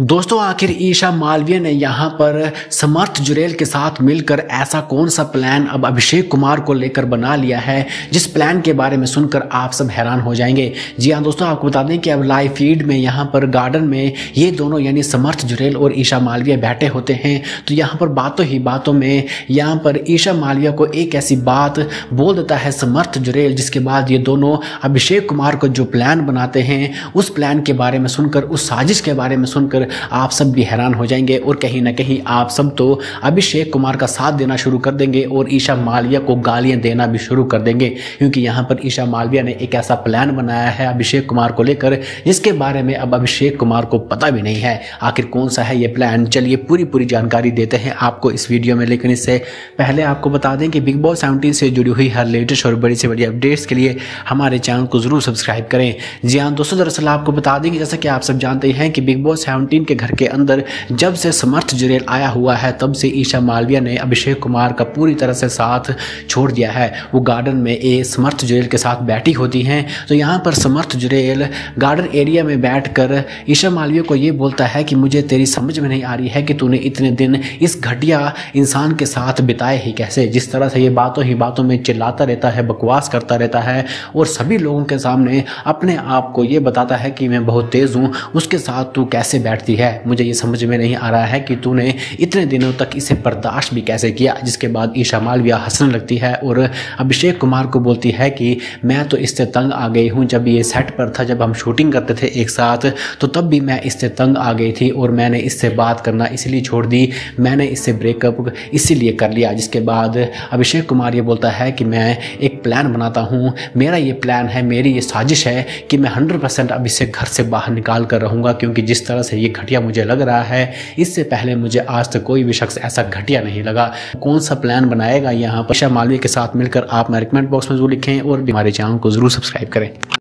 दोस्तों, आखिर ईशा मालवीय ने यहाँ पर समर्थ जुरेल के साथ मिलकर ऐसा कौन सा प्लान अब अभिषेक कुमार को लेकर बना लिया है, जिस प्लान के बारे में सुनकर आप सब हैरान हो जाएँगे। जी हाँ दोस्तों, आपको बता दें कि अब लाइव फ़ीड में यहाँ पर गार्डन में ये दोनों यानी समर्थ जुरेल और ईशा मालवीय बैठे होते हैं। तो यहाँ पर बातों ही बातों में यहाँ पर ईशा मालवीय को एक ऐसी बात बोल देता है समर्थ जुरेल, जिसके बाद ये दोनों अभिषेक कुमार को जो प्लान बनाते हैं, उस प्लान के बारे में सुनकर, उस साजिश के बारे में सुनकर आप सब भी हैरान हो जाएँगे और कहीं ना कहीं आप सब तो अभिषेक कुमार का साथ देना शुरू कर देंगे और ईशा मालविया को गालियाँ देना भी शुरू कर देंगे। क्योंकि यहाँ पर ईशा मालविया ने एक ऐसा प्लान बनाया है अभिषेक कुमार को लेकर, जिसके बारे में अब अभिषेक कुमार को पता भी नहीं है। आखिर कौन सा है ये प्लान चलिए पूरी पूरी जानकारी देते हैं आपको इस वीडियो में। लेकिन इससे पहले आपको बता दें कि बिग बॉस सेवनटीन से जुड़ी हुई हर लेटेस्ट और बड़ी से बड़ी अपडेट्स के लिए हमारे चैनल को ज़रूर सब्सक्राइब करें। जी हाँ दोस्तों, दरअसल आपको बता दें कि जैसा कि आप सब जानते हैं कि बिग बॉस सेवनटीन सेवनटीन के घर के अंदर जब से समर्थ जुरेल आया हुआ है, तब से ईशा मालविया ने अभिषेक कुमार का पूरी तरह से साथ छोड़ दिया है। वो गार्डन में ए समर्थ जुरेल के साथ बैठी होती हैं। तो यहाँ पर समर्थ जुरेल गार्डन एरिया में बैठ कर ईशा मालविया को ये बोलता है कि मुझे तेरी समझ में नहीं आ रही है कि तूने इतने दिन इस घटिया इंसान के साथ बिताए ही कैसे? जिस तरह से ये बातों ही बातों में चिल्लाता रहता है, बकवास करता रहता है और सभी लोगों के सामने अपने आप को ये बताता है कि मैं बहुत तेज़ हूँ। उसके साथ तू कैसे बैठती है। मुझे ये समझ में नहीं आ रहा है कि तूने इतने दिनों तक इसे बर्दाश्त भी कैसे किया, जिसके बाद ईशा मालविया हंसने लगती है और अभिषेक कुमार को बोलती है कि मैं तो इससे तंग आ गई हूँ, जब ये सेट पर था, जब हम शूटिंग करते थे एक साथ तो तब भी मैं इससे तंग आ गई थी और मैंने इससे बात करना इसलिए छोड़ दी, मैंने इससे ब्रेकअप इसीलिए कर लिया। जिसके बाद अभिषेक कुमार ये बोलता है कि मैं एक प्लान बनाता हूँ, मेरा ये प्लान है, मेरी ये साजिश है कि मैं हंड्रेड परसेंट अब घर से बाहर निकाल कर रहूँगा, क्योंकि जिस तरह से ये घटिया मुझे लग रहा है। इससे पहले मुझे आज तक कोई भी शख्स ऐसा घटिया नहीं लगा। कौन सा प्लान बनाएगा यहाँ पर? मालवीय के साथ मिलकर आप मेरे कमेंट बॉक्स में ज़रूर लिखें और हमारे चैनल को ज़रूर सब्सक्राइब करें।